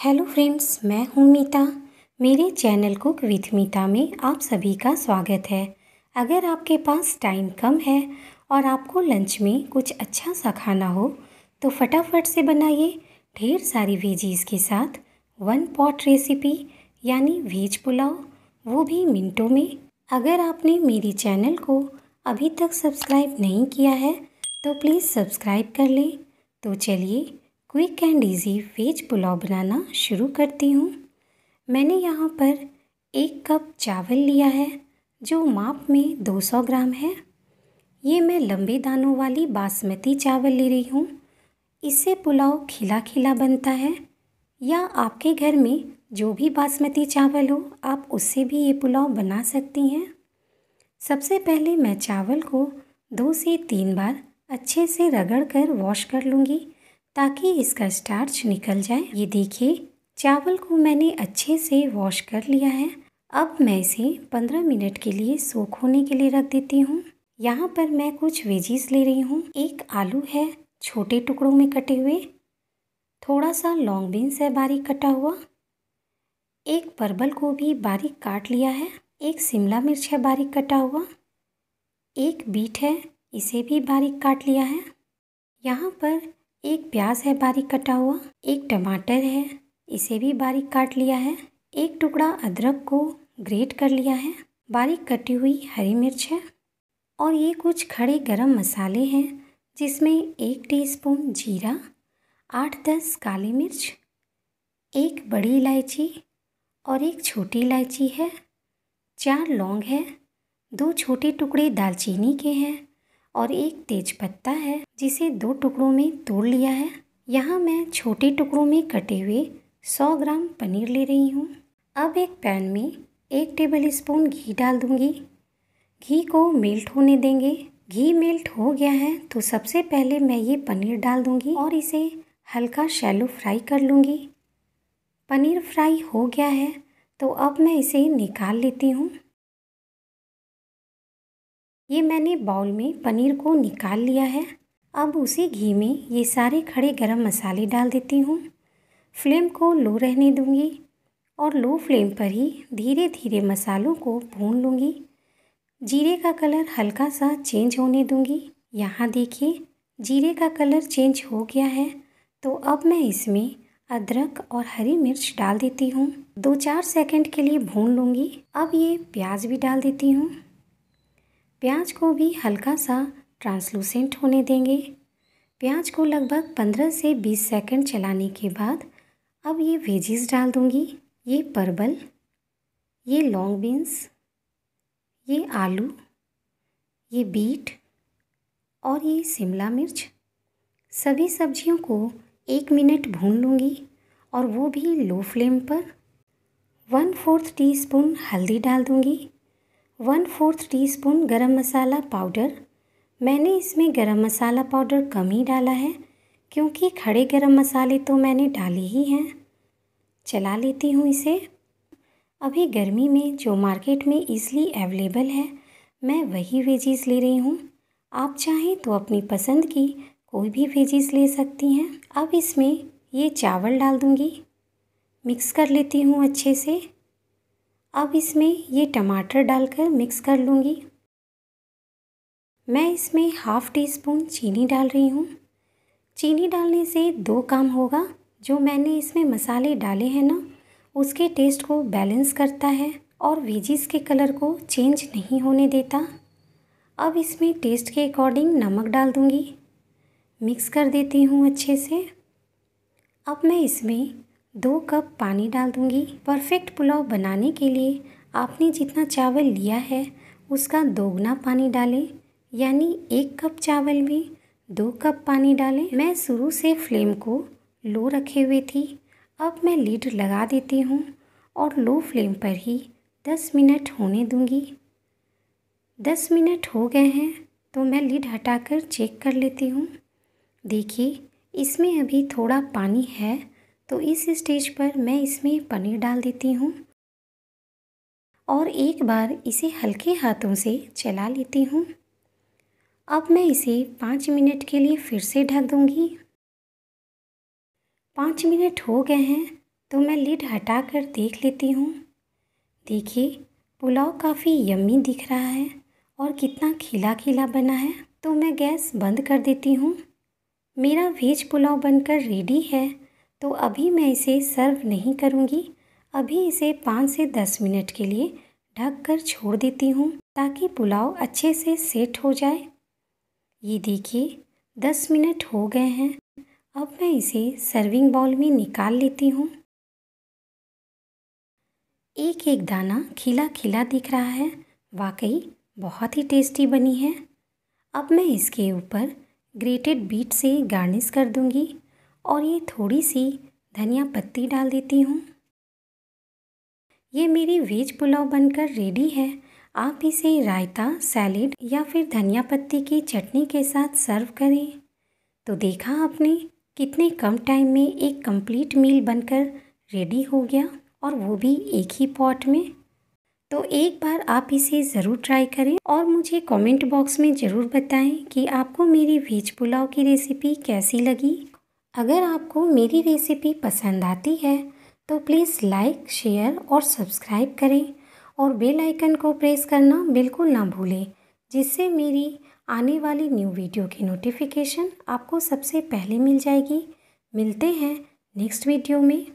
Hello friends, मैं हूँ मीता। मेरे चैनल कुक विथ मीता में आप सभी का स्वागत है। अगर आपके पास टाइम कम है और आपको लंच में कुछ अच्छा सा खाना हो तो फटाफट से बनाइए ढेर सारी वेजीज़ के साथ। वन पॉट रेसिपी, यानी वेज पुलाव, वो भी मिनटों में। अगर आपने मेरी चैनल को अभी तक सब्सक्राइब नहीं किया है तो प्लीज़ सब्सक्राइब कर लें। तो चलिए quick and easy veg pulao बनाना शुरू करती हूँ। मैंने यहाँ पर एक कप चावल लिया है, जो माप में 200 ग्राम है। ये मैं लंबे दानों वाली बासमती चावल ले रही हूँ। इससे पुलाव खिला खिला बनता है, या आपके घर में जो भी बासमती चावल हो, आप उससे भी ये पुलाव बना सकती हैं। सबसे पहले मैं चावल को दो से तीन बार अच्छे से रगड़ कर वॉश कर लूँगी। ताकि इसका स्टार्च निकल जाए। ये देखिए, चावल को मैंने अच्छे से वॉश कर लिया है। अब मैं इसे पंद्रह मिनट के लिए सोख होने के लिए रख देती हूँ। यहाँ पर मैं कुछ वेजीज ले रही हूँ। एक आलू है छोटे टुकड़ों में कटे हुए। थोड़ा सा लॉन्ग बीन्स है बारीक कटा हुआ। एक परबल को भी बारीक काट लिया है। एक शिमला मिर्च है बारीक कटा हुआ। एक बीट है, इसे भी बारीक काट लिया है। यहाँ पर एक प्याज है बारीक कटा हुआ, एक टमाटर है, इसे भी बारीक काट लिया है। एक टुकड़ा अदरक को ग्रेट कर लिया है, बारीक कटी हुई हरी मिर्च है। और ये कुछ खड़े गरम मसाले हैं, जिसमें एक टीस्पून जीरा, आठ दस काली मिर्च, एक बड़ी इलायची और एक छोटी इलायची है। चार लौंग है, दो छोटे टुकड़े दालचीनी के हैं। और एक तेज पत्ता है, जिसे दो टुकड़ों में तोड़ लिया है। यहाँ मैं छोटे टुकड़ों में कटे हुए सौ ग्राम पनीर ले रही हूँ। अब एक पैन में एक टेबल स्पून घी डाल दूँगी। घी को मेल्ट होने देंगे। घी मेल्ट हो गया है तो सबसे पहले मैं ये पनीर डाल दूँगी और इसे हल्का शैलो फ्राई कर लूँगी। पनीर फ्राई हो गया है तो अब मैं इसे निकाल लेती हूँ। ये मैंने बाउल में पनीर को निकाल लिया है। अब उसी घी में ये सारे खड़े गरम मसाले डाल देती हूँ। फ्लेम को लो रहने दूँगी और लो फ्लेम पर ही धीरे धीरे मसालों को भून लूँगी। जीरे का कलर हल्का सा चेंज होने दूँगी। यहाँ देखिए, जीरे का कलर चेंज हो गया है। तो अब मैं इसमें अदरक और हरी मिर्च डाल देती हूँ। दो चार सेकंड के लिए भून लूँगी। अब ये प्याज भी डाल देती हूँ। प्याज को भी हल्का सा ट्रांसलूसेंट होने देंगे। प्याज को लगभग पंद्रह से बीस सेकंड चलाने के बाद अब ये वेजीज डाल दूँगी। ये परवल, ये लॉन्ग बीन्स, ये आलू, ये बीट और ये शिमला मिर्च। सभी सब्जियों को एक मिनट भून लूँगी और वो भी लो फ्लेम पर। वन फोर्थ टीस्पून हल्दी डाल दूँगी। वन फोर्थ टीस्पून गरम मसाला पाउडर। मैंने इसमें गरम मसाला पाउडर कम ही डाला है, क्योंकि खड़े गरम मसाले तो मैंने डाले ही हैं। चला लेती हूँ इसे। अभी गर्मी में, जो मार्केट में ईज़िली अवेलेबल है, मैं वही वेजीज़ ले रही हूँ। आप चाहें तो अपनी पसंद की कोई भी वेजीज़ ले सकती हैं। अब इसमें ये चावल डाल दूँगी। मिक्स कर लेती हूँ अच्छे से। अब इसमें ये टमाटर डालकर मिक्स कर लूँगी। मैं इसमें हाफ़ टी स्पून चीनी डाल रही हूँ। चीनी डालने से दो काम होगा। जो मैंने इसमें मसाले डाले हैं ना, उसके टेस्ट को बैलेंस करता है और वेजिस के कलर को चेंज नहीं होने देता। अब इसमें टेस्ट के अकॉर्डिंग नमक डाल दूँगी। मिक्स कर देती हूँ अच्छे से। अब मैं इसमें दो कप पानी डाल दूँगी। परफेक्ट पुलाव बनाने के लिए आपने जितना चावल लिया है, उसका दोगुना पानी डालें। यानी एक कप चावल में दो कप पानी डालें। मैं शुरू से फ्लेम को लो रखे हुए थी। अब मैं लीड लगा देती हूँ और लो फ्लेम पर ही दस मिनट होने दूँगी। दस मिनट हो गए हैं तो मैं लीड हटाकर चेक कर लेती हूँ। देखिए, इसमें अभी थोड़ा पानी है। तो इस स्टेज पर मैं इसमें पनीर डाल देती हूँ। और एक बार इसे हल्के हाथों से चला लेती हूँ। अब मैं इसे पाँच मिनट के लिए फिर से ढक दूँगी। पाँच मिनट हो गए हैं तो मैं लिड हटा कर देख लेती हूँ। देखिए, पुलाव काफ़ी यम्मी दिख रहा है और कितना खिला खिला बना है। तो मैं गैस बंद कर देती हूँ। मेरा वेज पुलाव बनकर रेडी है। तो अभी मैं इसे सर्व नहीं करूँगी। अभी इसे पाँच से दस मिनट के लिए ढक कर छोड़ देती हूँ ताकि पुलाव अच्छे से सेट हो जाए। ये देखिए, दस मिनट हो गए हैं। अब मैं इसे सर्विंग बाउल में निकाल लेती हूँ। एक एक दाना खिला खिला दिख रहा है। वाकई बहुत ही टेस्टी बनी है। अब मैं इसके ऊपर ग्रेटेड बीट से गार्निश कर दूँगी। और ये थोड़ी सी धनिया पत्ती डाल देती हूँ। ये मेरी वेज पुलाव बनकर रेडी है। आप इसे रायता सैलेड या फिर धनिया पत्ती की चटनी के साथ सर्व करें। तो देखा आपने, कितने कम टाइम में एक कंप्लीट मील बनकर रेडी हो गया और वो भी एक ही पॉट में। तो एक बार आप इसे ज़रूर ट्राई करें और मुझे कमेंट बॉक्स में ज़रूर बताएँ कि आपको मेरी वेज पुलाव की रेसिपी कैसी लगी। अगर आपको मेरी रेसिपी पसंद आती है तो प्लीज़ लाइक शेयर और सब्सक्राइब करें और बेल आइकन को प्रेस करना बिल्कुल ना भूलें, जिससे मेरी आने वाली न्यू वीडियो की नोटिफिकेशन आपको सबसे पहले मिल जाएगी। मिलते हैं नेक्स्ट वीडियो में।